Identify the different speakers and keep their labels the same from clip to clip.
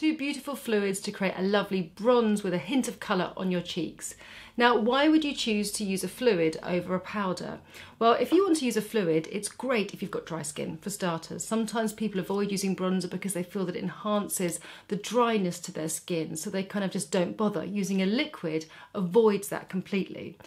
Speaker 1: Two beautiful fluids to create a lovely bronze with a hint of colour on your cheeks. Now, why would you choose to use a fluid over a powder? Well, if you want to use a fluid, it's great if you've got dry skin, for starters. Sometimes people avoid using bronzer because they feel that it enhances the dryness to their skin, so they kind of just don't bother. Using a liquid avoids that completely.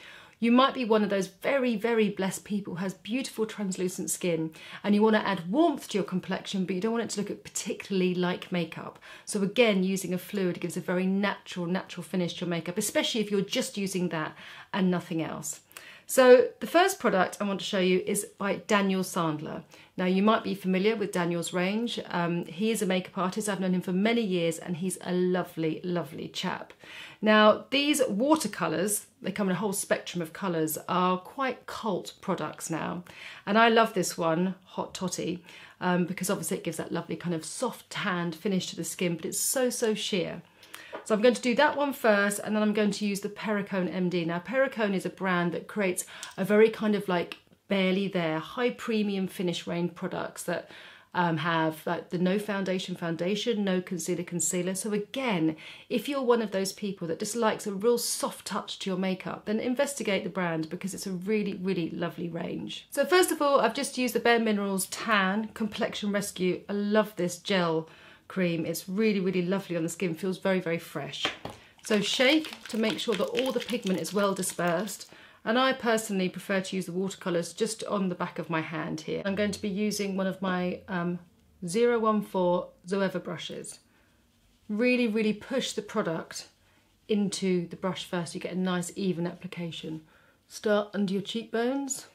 Speaker 1: You might be one of those very, very blessed people who has beautiful translucent skin and you want to add warmth to your complexion, but you don't want it to look particularly like makeup. So again, using a fluid gives a very natural, natural finish to your makeup, especially if you're just using that and nothing else. So the first product I want to show you is by Daniel Sandler. Now you might be familiar with Daniel's range. Um, he is a makeup artist. I've known him for many years and he's a lovely, lovely chap. Now these watercolours, they come in a whole spectrum of colours, are quite cult products now. And I love this one, Hot Totty, um, because obviously it gives that lovely kind of soft tanned finish to the skin, but it's so, so sheer. So I'm going to do that one first and then I'm going to use the Perricone MD. Now Perricone is a brand that creates a very kind of like barely there, high premium finish range products that um, have like the no foundation foundation, no concealer concealer. So again, if you're one of those people that dislikes a real soft touch to your makeup, then investigate the brand because it's a really, really lovely range. So first of all, I've just used the Bare Minerals Tan Complexion Rescue. I love this gel cream. It's really, really lovely on the skin, feels very, very fresh. So shake to make sure that all the pigment is well dispersed. And I personally prefer to use the watercolours just on the back of my hand here. I'm going to be using one of my um, 014 Zoeva brushes. Really, really push the product into the brush first. You get a nice even application. Start under your cheekbones.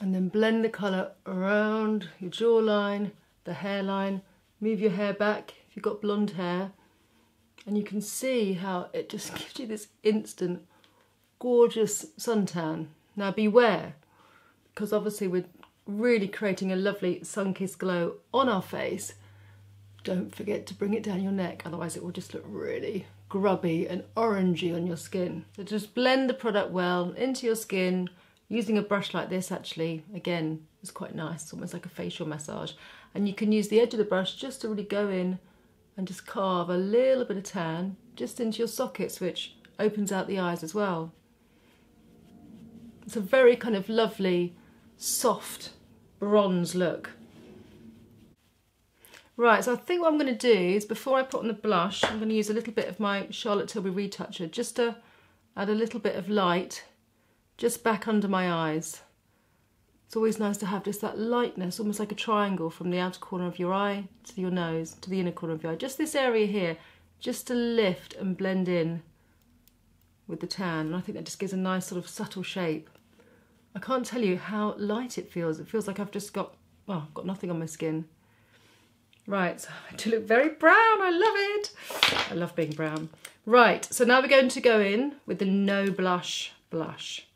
Speaker 1: And then blend the colour around your jawline, the hairline, move your hair back if you've got blonde hair and you can see how it just gives you this instant gorgeous suntan. Now beware because obviously we're really creating a lovely sun-kissed glow on our face. Don't forget to bring it down your neck otherwise it will just look really grubby and orangey on your skin. So just blend the product well into your skin, Using a brush like this actually, again, is quite nice. It's almost like a facial massage. And you can use the edge of the brush just to really go in and just carve a little bit of tan just into your sockets, which opens out the eyes as well. It's a very kind of lovely, soft bronze look. Right, so I think what I'm going to do is before I put on the blush, I'm going to use a little bit of my Charlotte Tilbury Retoucher just to add a little bit of light just back under my eyes. It's always nice to have just that lightness, almost like a triangle from the outer corner of your eye to your nose to the inner corner of your eye. Just this area here, just to lift and blend in with the tan. And I think that just gives a nice sort of subtle shape. I can't tell you how light it feels. It feels like I've just got, well, got nothing on my skin. Right, so I do look very brown, I love it. I love being brown. Right, so now we're going to go in with the No Blush blush.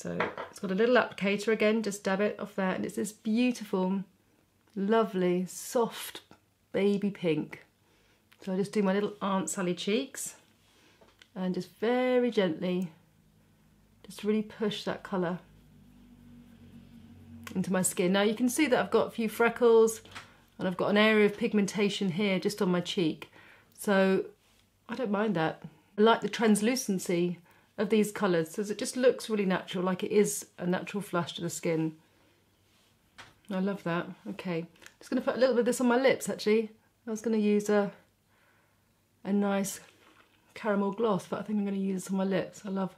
Speaker 1: So it's got a little applicator again, just dab it off there and it's this beautiful, lovely, soft baby pink. So I just do my little Aunt Sally cheeks and just very gently, just really push that colour into my skin. Now you can see that I've got a few freckles and I've got an area of pigmentation here just on my cheek. So I don't mind that. I like the translucency of these colours so it just looks really natural, like it is a natural flush to the skin. I love that. Okay, just going to put a little bit of this on my lips actually. I was going to use a, a nice caramel gloss, but I think I'm going to use this on my lips. I love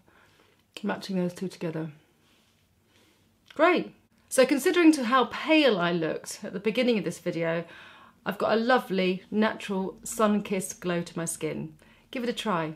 Speaker 1: matching those two together. Great. So considering to how pale I looked at the beginning of this video, I've got a lovely, natural, sun-kissed glow to my skin. Give it a try.